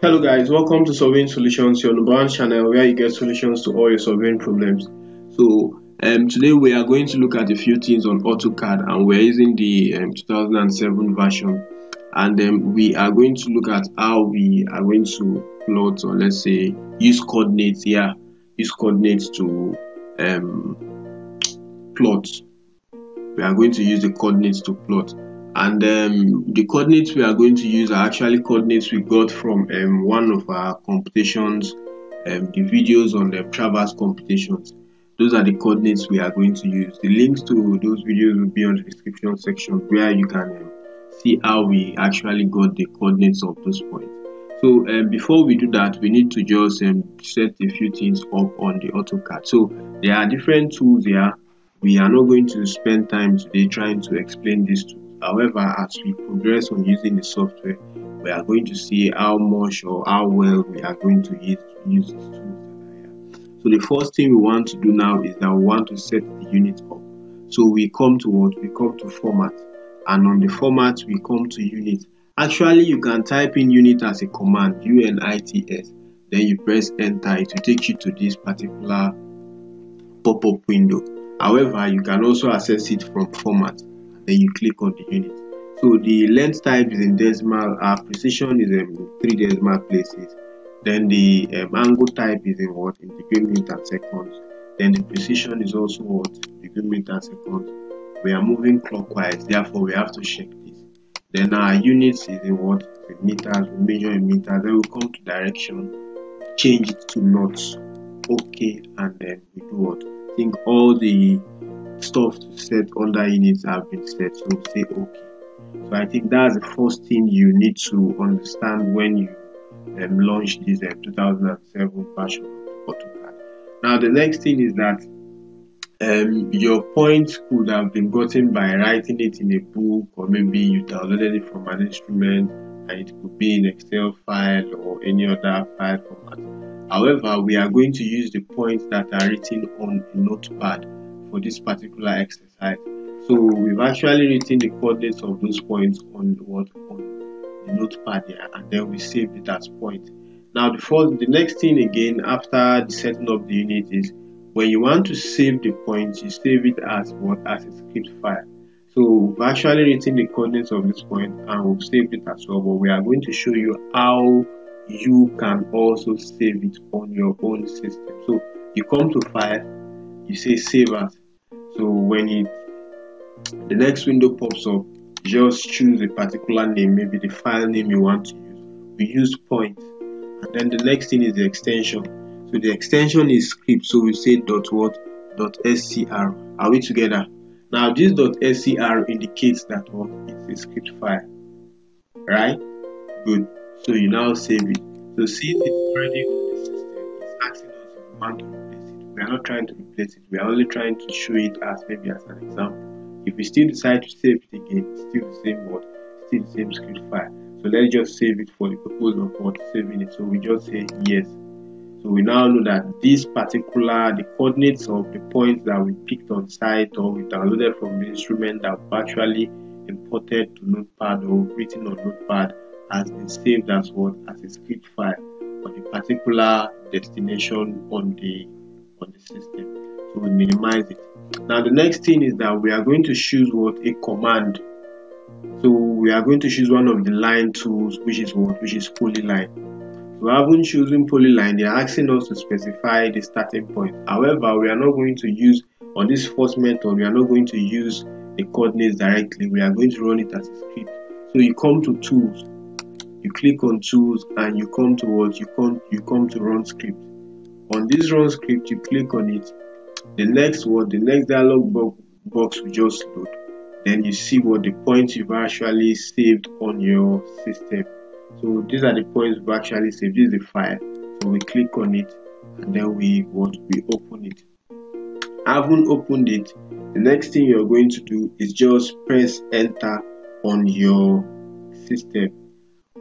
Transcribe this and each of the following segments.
Hello guys, welcome to Surveying Solutions, your one channel where you get solutions to all your solving problems. So um, today we are going to look at a few things on AutoCAD and we're using the um, 2007 version and um, we are going to look at how we are going to plot or let's say use coordinates here, use coordinates to um, plot. We are going to use the coordinates to plot and um, the coordinates we are going to use are actually coordinates we got from um, one of our computations um, the videos on the traverse computations. Those are the coordinates we are going to use. The links to those videos will be on the description section where you can um, see how we actually got the coordinates of those points. So um, before we do that we need to just um, set a few things up on the AutoCAD. So there are different tools here. We are not going to spend time today trying to explain these tools However, as we progress on using the software, we are going to see how much or how well we are going to use, use these tools. So the first thing we want to do now is that we want to set the unit up. So we come to what? We come to format. And on the format, we come to unit. Actually, you can type in unit as a command, U-N-I-T-S. Then you press enter. It will take you to this particular pop-up window. However, you can also access it from format then you click on the unit. So the length type is in decimal our precision is in three decimal places. Then the um, angle type is in what? In degree and seconds. Then the precision is also what? Degree and seconds. We are moving clockwise therefore we have to check this. Then our units is in what? In meters we measure in meters then we come to direction change it to knots. Okay and then we do what? Think all the stuff to set under units have been set so say okay so i think that's the first thing you need to understand when you um, launch this uh, 2007 version of AutoCAD. Now the next thing is that um, your points could have been gotten by writing it in a book or maybe you downloaded it from an instrument and it could be in Excel file or any other file format. However, we are going to use the points that are written on a notepad for this particular exercise. So we've actually written the coordinates of those points on what on the notepad here and then we save it as point. Now the first the next thing again after the setting of the unit is when you want to save the points you save it as what as a script file. So we've actually written the coordinates of this point and we've saved it as well but we are going to show you how you can also save it on your own system. So you come to file you say save as so when it the next window pops up just choose a particular name maybe the file name you want to use. We use point. And then the next thing is the extension. So the extension is script. So we say dot what? Dot scr are we together? Now this dot scr indicates that what? It's a script file. Right? Good. So you now save it. So see it's already on the system it's asking us we are not trying to replace it. We are only trying to show it as maybe as an example. If we still decide to save it again it's still the same word still the same script file. So let's just save it for the purpose of what? Saving it. So we just say yes. So we now know that this particular the coordinates of the points that we picked on site or we downloaded from the instrument that we actually imported to notepad or written on notepad has been saved as what? As a script file for the particular destination on the on the system. So we minimize it. Now the next thing is that we are going to choose what a command. So we are going to choose one of the line tools, which is what, which is polyline. So we haven't chosen polyline, they are asking us to specify the starting point. However, we are not going to use on this first method, we are not going to use the coordinates directly. We are going to run it as a script. So you come to tools, you click on tools, and you come towards you come you come to run script on this run script you click on it the next word the next dialog box will just load. Then you see what the points you've actually saved on your system. So these are the points we've actually saved. This is the file. So we click on it and then we what we open it. Haven't opened it the next thing you're going to do is just press enter on your system.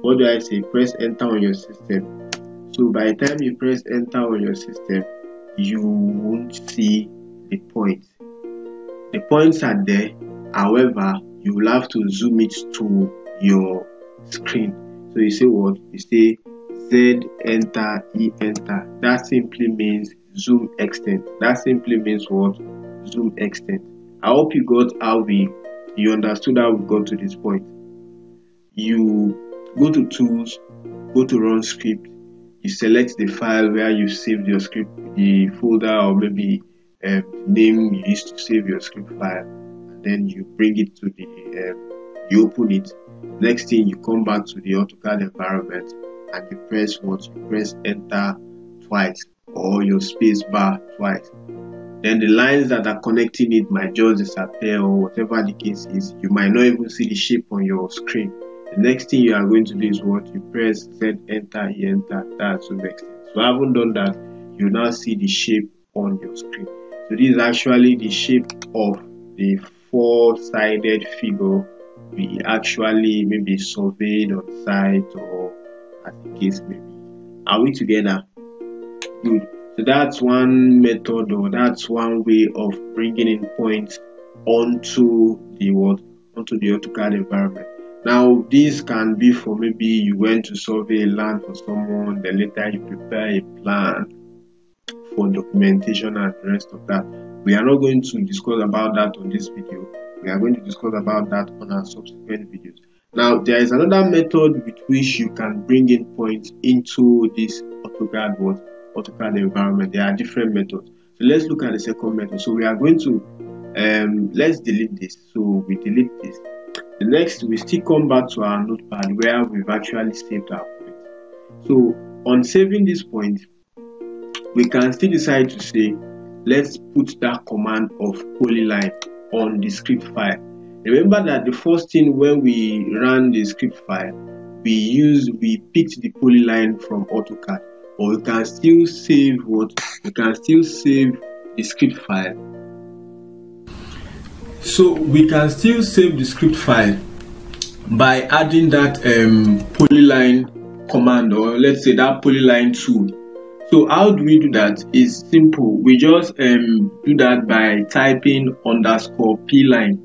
What do I say? Press enter on your system so by the time you press enter on your system, you won't see the points. The points are there, however, you will have to zoom it to your screen. So you say what? You say Z enter E enter. That simply means zoom extent. That simply means what? Zoom extent. I hope you got how we you understood how we got to this point. You go to tools, go to run script, you select the file where you saved your script, the folder or maybe um, name you used to save your script file, and then you bring it to the um, you open it. Next thing you come back to the AutoCAD environment and you press what you press enter twice or your space bar twice. Then the lines that are connecting it might just disappear or whatever the case is. You might not even see the shape on your screen. Next thing you are going to do is what you press Z enter, enter, that's the next thing. So I haven't done that. You now see the shape on your screen. So this is actually the shape of the four-sided figure we actually maybe surveyed on site or as the case may be. Are we together? Good. So that's one method or that's one way of bringing in points onto the what onto the AutoCAD environment. Now this can be for maybe you went to survey land for someone, then later you prepare a plan for documentation and the rest of that. We are not going to discuss about that on this video. We are going to discuss about that on our subsequent videos. Now there is another method with which you can bring in points into this AutoCAD what AutoCAD environment. There are different methods. So let's look at the second method. So we are going to um, let's delete this. So we delete this. The next we still come back to our notepad where we've actually saved our point. So on saving this point, we can still decide to say let's put that command of polyline on the script file. Remember that the first thing when we ran the script file, we use we picked the polyline from AutoCAD, but we can still save what we can still save the script file. So we can still save the script file by adding that um, polyline command or let's say that polyline tool so how do we do that? It's simple. We just um, do that by typing underscore p line.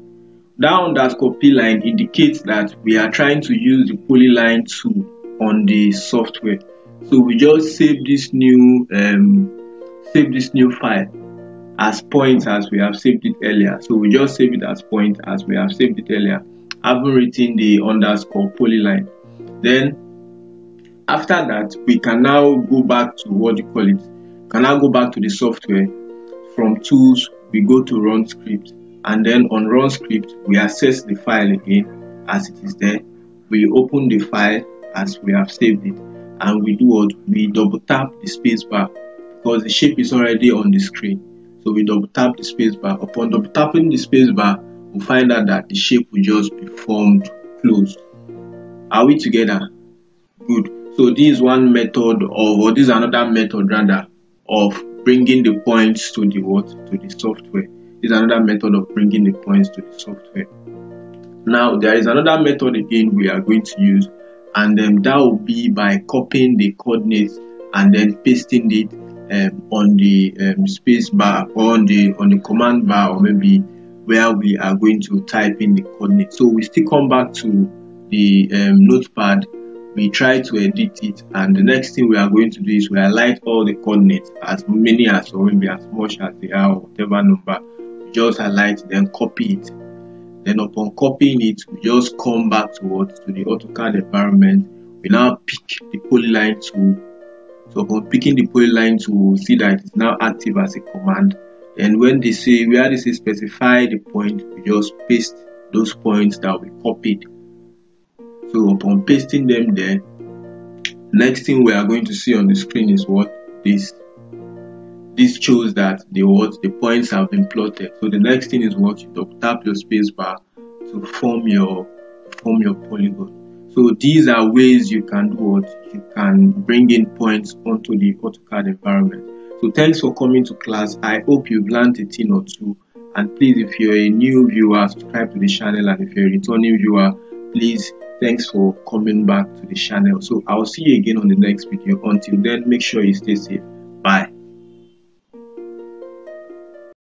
That underscore line indicates that we are trying to use the polyline tool on the software. So we just save this new um, save this new file as point as we have saved it earlier. So we just save it as point as we have saved it earlier. I haven't written the underscore polyline. Then after that, we can now go back to what you call it. Can now go back to the software. From tools, we go to run script, and then on run script, we access the file again as it is there. We open the file as we have saved it, and we do what we double tap the space bar because the shape is already on the screen. So we double tap the spacebar. Upon double tapping the spacebar, we find out that the shape will just be formed closed. Are we together? Good. So this is one method of, or this is another method rather, of bringing the points to the what to the software. This is another method of bringing the points to the software. Now there is another method again we are going to use, and then that will be by copying the coordinates and then pasting it um, on the um, space bar or on the on the command bar or maybe where we are going to type in the coordinates. So we still come back to the um, notepad. We try to edit it and the next thing we are going to do is we highlight all the coordinates as many as or maybe as much as they are or whatever number. We just highlight then copy it. Then upon copying it we just come back to what to the AutoCAD environment. We now pick the polyline tool so upon picking the polyline tool see that it's now active as a command. And when they say where they say specify the point we just paste those points that we copied. So upon pasting them there, next thing we are going to see on the screen is what? This. This shows that the what? The points have been plotted. So the next thing is what? You tap your spacebar to form your form your polygon. So these are ways you can do what you can bring in points onto the AutoCAD environment. So thanks for coming to class. I hope you've learned a thing or two. And please, if you're a new viewer, subscribe to the channel. And if you're a returning viewer, please Thanks for coming back to the channel. So I'll see you again on the next video. Until then, make sure you stay safe.